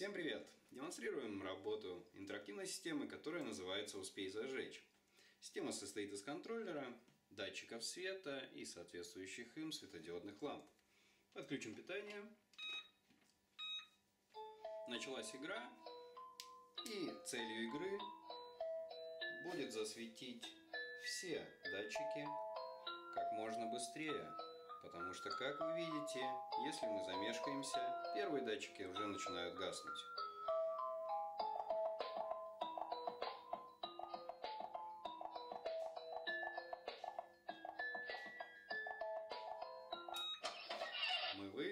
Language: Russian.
Всем привет! Демонстрируем работу интерактивной системы, которая называется «Успей зажечь». Система состоит из контроллера, датчиков света и соответствующих им светодиодных ламп. Подключим питание. Началась игра. И целью игры будет засветить все датчики как можно быстрее. Потому что, как вы видите, если мы замешкаемся, первые датчики уже начинают гаснуть. Мы вы.